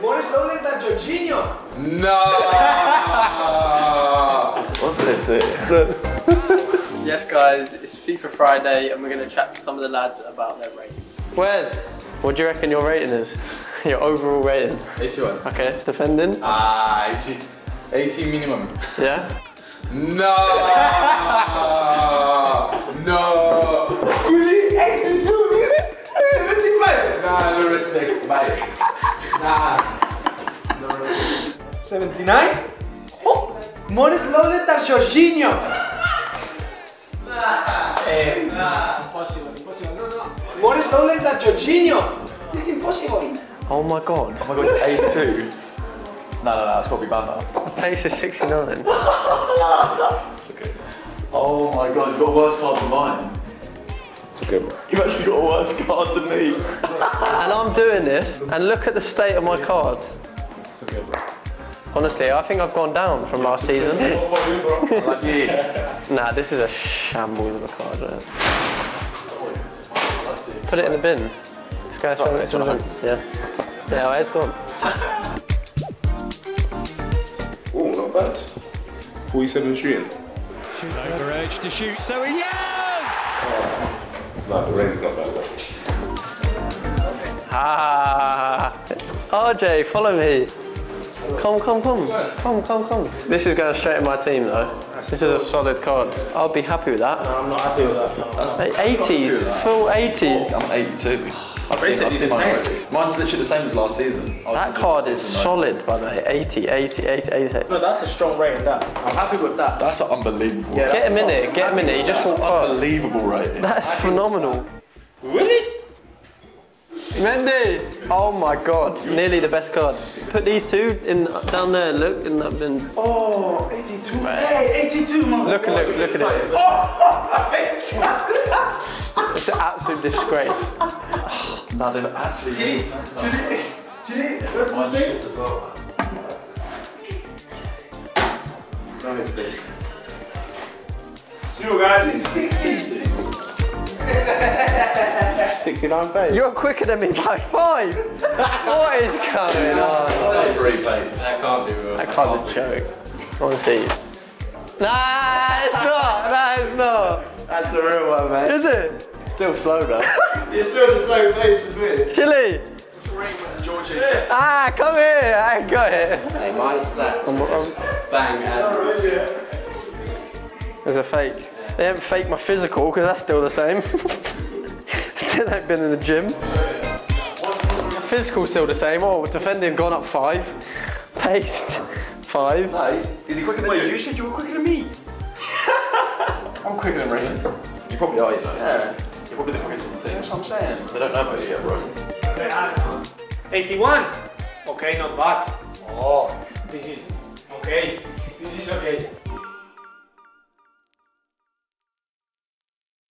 More slowly than Jorginho. No! What's this? Yes, guys, it's FIFA Friday, and we're going to chat to some of the lads about their ratings. Where's? What do you reckon your rating is? your overall rating? 81. Okay, defending? Ah, 80, 80 minimum. Yeah? No! no! Really? 82 minutes? 75? Nah, no respect, bye. Nah. No respect. 79. Oh, more slowly than Jorginho. Eh, impossible, impossible. No, no. More slowly than Jorginho. It's impossible. Oh my god. Oh my god, 82? No, no, no, it's got to be better. The pace is 69. It's okay. Oh my god, you've got a worse card than mine. It's okay, bro. You've actually got a worse card than me. and I'm doing this, and look at the state of my card. It's okay, bro. Honestly, I think I've gone down from last season. Like nah, this is a shambles of a card. man. Put it in the bin. This guy's It's alright, throwing it it's in the bin. alright. Yeah. Yeah, well, it's gone. Oh, not bad. 47 shooting. Over urge to shoot, so he yes! No, the rain's not bad. Ah, RJ, follow me. Come, come, come, come, come, come. This is going straight in my team though. This is a solid card. I'll be happy with that. No, I'm not happy with that. Hey, 80s, full 80s. I'm 82. I've seen, I've seen mine already. Mine's literally the same as last season. That card is solid, by the way. 80, 80, 80, 80. No, that's a strong rating. That I'm happy with that. That's unbelievable. Yeah, Get a minute, get a minute. You just That's walk past. unbelievable rating. That's phenomenal. Really? Mendy! Oh my god, nearly the best card. Put these two in down there, look, in that bin. Oh, 82. Hey, 82, man. Look at look, look at it. It's oh, an absolute disgrace. No, they've actually. Chili, chili, chili. Mine shit as well. See you guys. 60. 69 face. You're quicker than me by five! what is going on? Three page. That can't be real. That card's a joke. I want to see you. Nah, it's not. Nah, it's not. That's the real one, mate. Is it? Still slow though. You're still the same pace as me. Chili! Ah, come here! I got it. Hey, my stats. Um, Bang average. There's a fake. They haven't faked my physical because that's still the same. still haven't been in the gym. Physical's still the same. Oh, defending gone up five. Paced five. Is he quicker than you? you said you were quicker than me. I'm quicker than Raymond. You probably are, you know. Yeah. You're probably the quickest in the team. That's what I'm saying. They don't know about you yet, bro. 81. Okay, not bad. Oh, this is okay. This is okay.